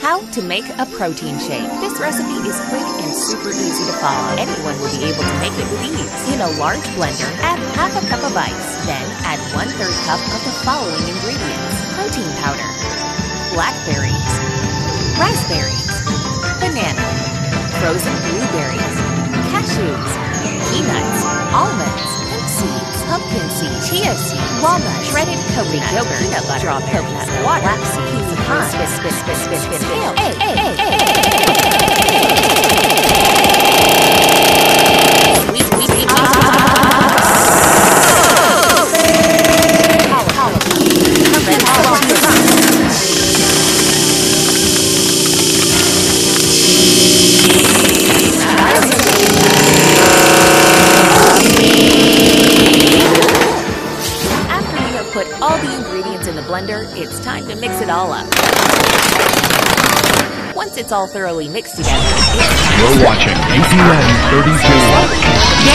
How to make a protein shake. This recipe is quick and super easy to follow. Anyone will be able to make it with ease. In a large blender, add half a cup of ice. Then add one third cup of the following ingredients. Protein powder, blackberries, raspberries, banana, frozen blueberries, cashews, peanuts, almonds, pumpkin seeds, chia seeds, walnuts, shredded coconut, yogurt, peanut butter, strawberry, coconut, water, flaxseed, pecan, spit, spit, spit, spit, spit, kale, egg, egg, egg, Sweet, blender, it's time to mix it all up. Once it's all thoroughly mixed together, it's You're watching APN 32.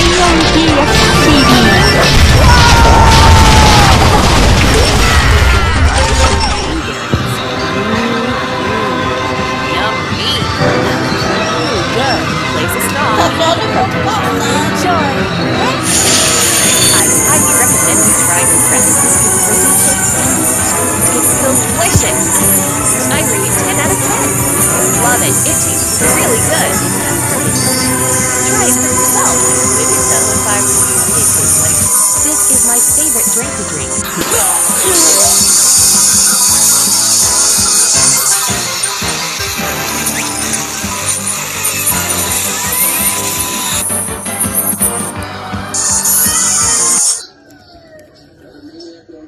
yummy. Ooh, good. Place a straw. Enjoy. I highly recommend you try this recipe. Really good. Try it for yourself. Maybe so if I you, it tastes like. This is my favorite drink to drink.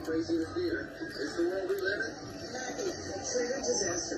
crazy the theater. It's the world we live in. Disaster